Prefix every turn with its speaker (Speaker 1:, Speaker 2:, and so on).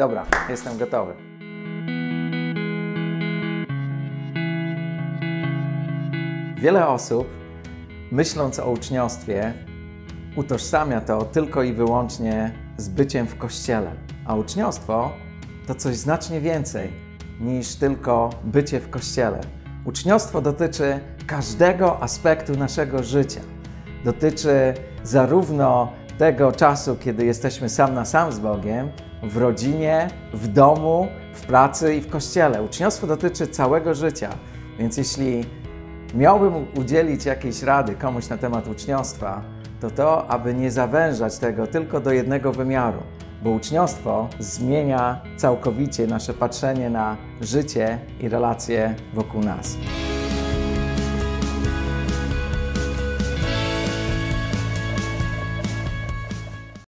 Speaker 1: Dobra, jestem gotowy. Wiele osób, myśląc o uczniostwie, utożsamia to tylko i wyłącznie z byciem w kościele. A uczniostwo to coś znacznie więcej niż tylko bycie w kościele. Uczniostwo dotyczy każdego aspektu naszego życia. Dotyczy zarówno tego czasu, kiedy jesteśmy sam na sam z Bogiem, w rodzinie, w domu, w pracy i w kościele. Uczniostwo dotyczy całego życia. Więc jeśli miałbym udzielić jakiejś rady komuś na temat uczniostwa, to to, aby nie zawężać tego tylko do jednego wymiaru, bo uczniostwo zmienia całkowicie nasze patrzenie na życie i relacje wokół nas.